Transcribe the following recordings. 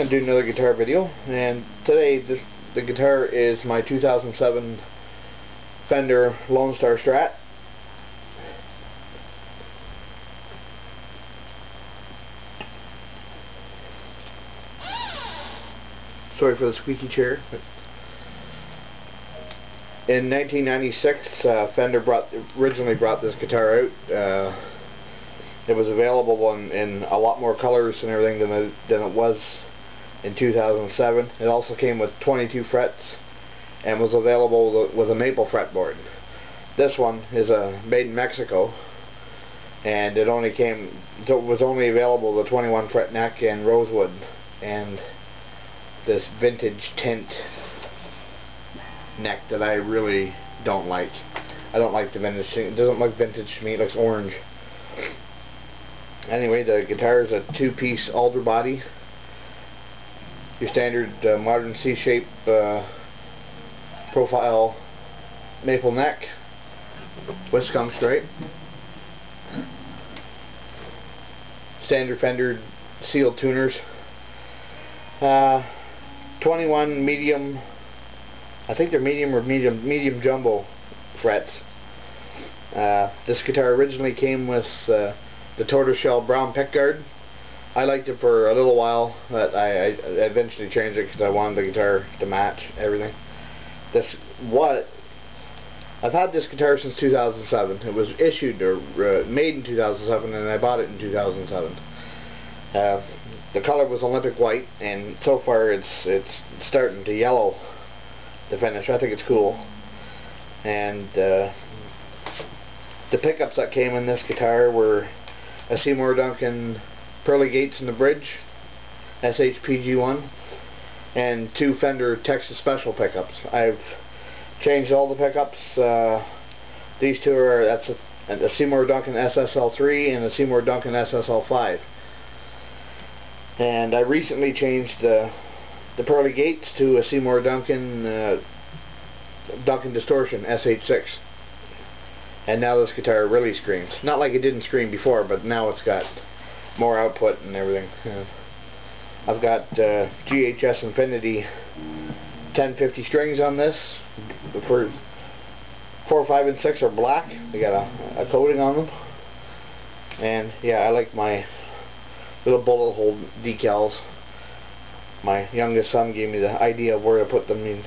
gonna do another guitar video. And today this the guitar is my 2007 Fender Lone Star Strat. Sorry for the squeaky chair. In 1996 uh, Fender brought originally brought this guitar out. Uh, it was available in, in a lot more colors and everything than it, than it was in 2007. It also came with 22 frets and was available with a maple fretboard. This one is a made in Mexico and it only came was only available the 21 fret neck and rosewood and this vintage tint neck that I really don't like. I don't like the vintage it doesn't look vintage to me, it looks orange anyway, the guitar is a two-piece alder body. Your standard uh, modern C-shape uh, profile maple neck with skunk stripe. Standard Fender sealed tuners. Uh, 21 medium, I think they're medium or medium medium jumbo frets. Uh, this guitar originally came with uh, the tortoiseshell brown pickguard. I liked it for a little while, but I, I eventually changed it because I wanted the guitar to match everything. This what I've had this guitar since 2007. It was issued or uh, made in 2007, and I bought it in 2007. Uh, the color was Olympic white, and so far it's it's starting to yellow. The finish, I think it's cool. And uh, the pickups that came in this guitar were a Seymour Duncan Pearly Gates in the bridge, SHPG1, and two Fender Texas Special pickups. I've changed all the pickups. Uh, these two are, that's a, a Seymour Duncan SSL3 and a Seymour Duncan SSL5. And I recently changed the the Pearly Gates to a Seymour Duncan uh, Duncan Distortion SH6 and now this guitar really screams. Not like it didn't scream before, but now it's got more output and everything. Uh, I've got uh, GHS Infinity 1050 strings on this. The first 4, 5, and 6 are black. They got a, a coating on them. And yeah, I like my little bullet hole decals. My youngest son gave me the idea of where to put them. He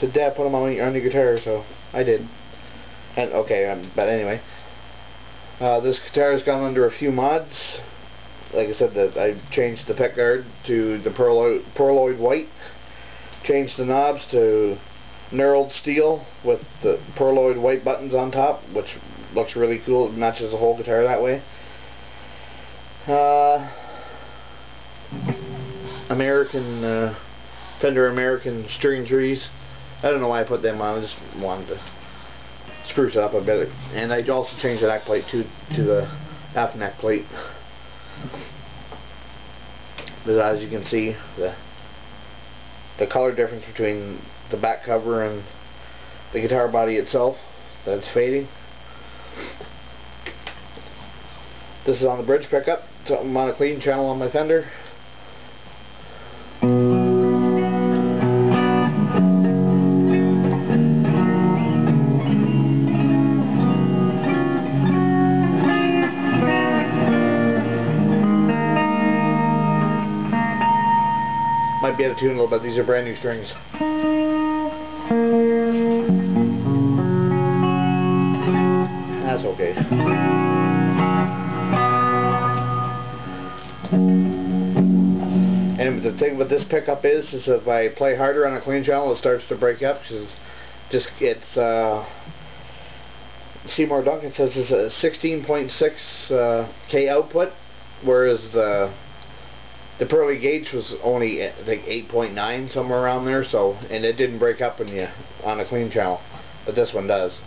said, Dad, put them on your, on your guitar, so I did. And okay, um, but anyway, uh, this guitar has gone under a few mods. Like I said, that I changed the pickguard to the pearloid, pearloid white. Changed the knobs to knurled steel with the pearloid white buttons on top, which looks really cool. It matches the whole guitar that way. Uh, American uh, Fender American string trees. I don't know why I put them on. I just wanted to it up a bit. And I also changed the neck plate to to the half neck plate. But as you can see, the the color difference between the back cover and the guitar body itself, that's fading. This is on the bridge pickup. So I'm on a clean channel on my Fender. Little bit. These are brand new strings. That's okay. And the thing with this pickup is, is if I play harder on a clean channel, it starts to break up because just it's uh, Seymour Duncan says it's a 16.6 uh, K output, whereas the the pearly gates was only I think 8.9 somewhere around there so and it didn't break up in you on a clean channel but this one does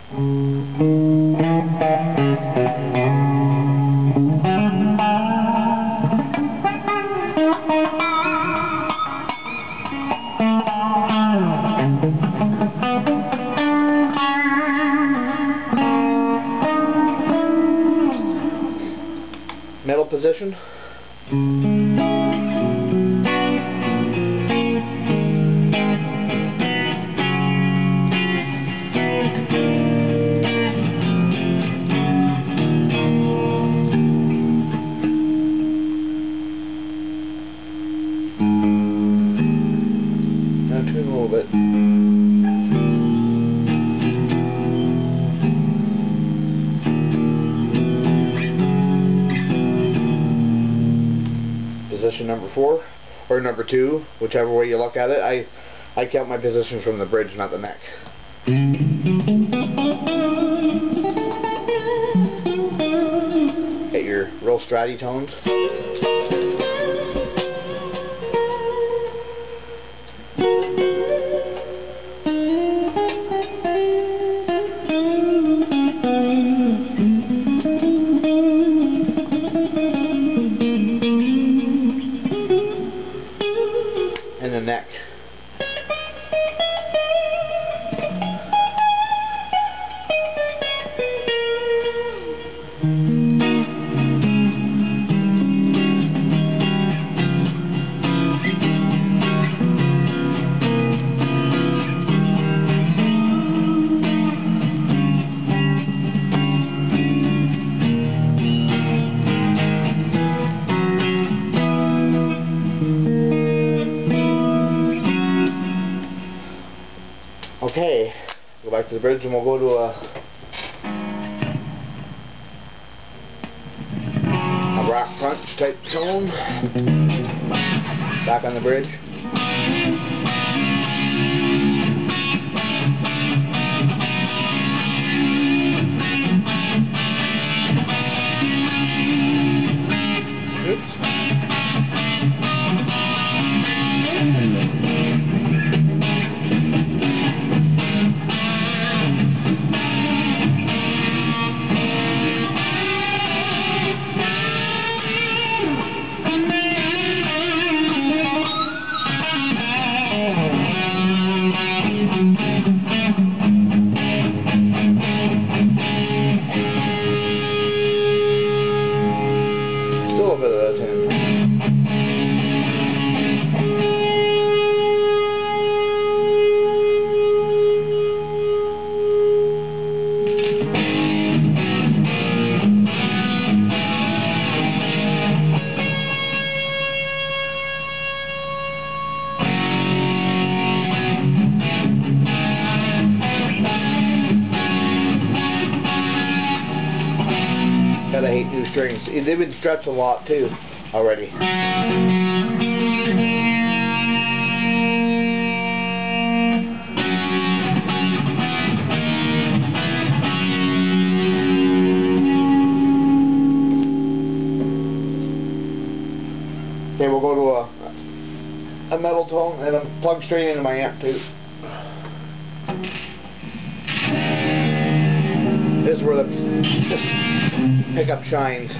position number four or number two, whichever way you look at it. I I count my positions from the bridge, not the neck. Get your real stratty tones. The bridge and we'll go to a a rock punch type tone. Back on the bridge. Strings. They've been stretched a lot too already. Okay, we'll go to a a metal tone and then plug straight into my amp too. This is where the this pickup shines.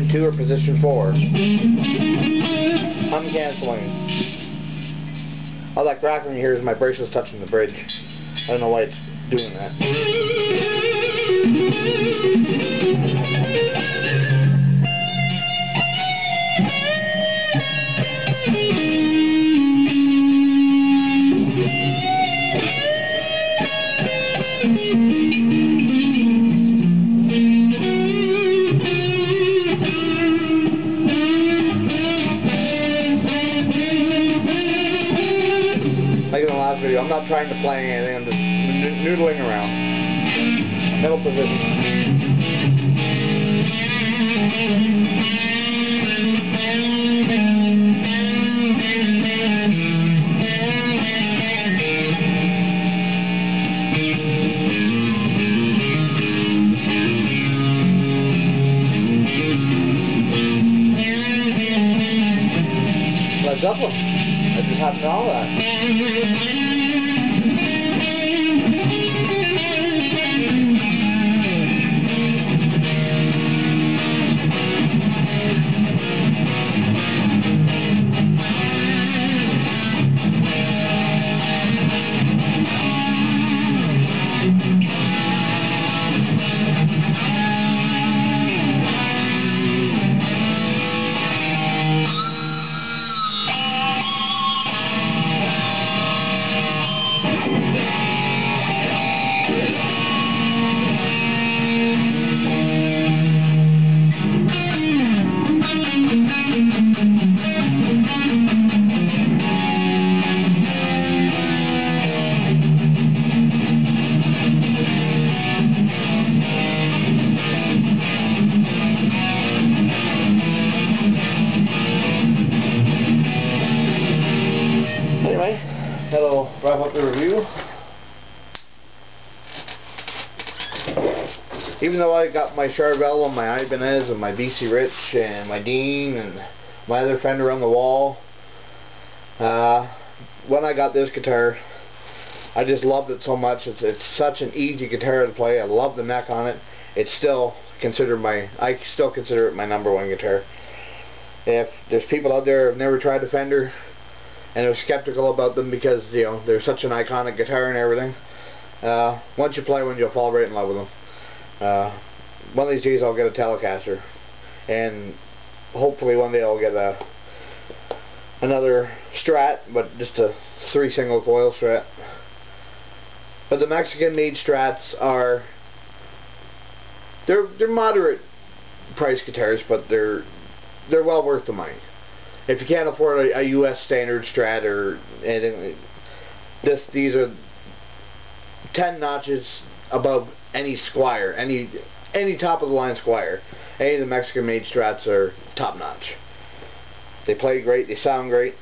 Position 2 or position 4. I'm canceling. All that crackling here is my bracelet's touching the bridge. I don't know why it's doing that. Trying to play anything, I'm just noodling around. Middle position. Led Zeppelin. I just happened to know that. Though I got my Charvel and my Ibanez and my BC Rich and my Dean and my other Fender on the wall, uh, when I got this guitar, I just loved it so much. It's it's such an easy guitar to play. I love the neck on it. It's still considered my I still consider it my number one guitar. If there's people out there who've never tried a Fender and are skeptical about them because you know they're such an iconic guitar and everything, uh, once you play one, you'll fall right in love with them. Uh, one of these days, I'll get a Telecaster, and hopefully one day I'll get a another Strat, but just a three single coil Strat. But the Mexican made Strats are they're they're moderate price guitars, but they're they're well worth the money. If you can't afford a, a U.S. standard Strat or anything, this these are ten notches above any Squier, any any top of the line Squier. Any of the Mexican made Strats are top notch. They play great, they sound great,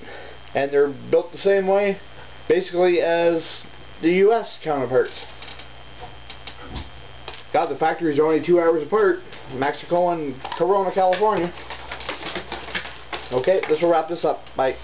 and they're built the same way, basically as the U.S. counterparts. God, the factories are only two hours apart, Mexico and Corona, California. Okay, this will wrap this up. Bye.